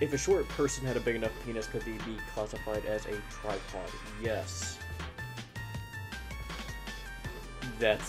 If a short person had a big enough penis, could they be classified as a tripod? Yes. That's